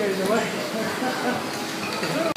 けれども。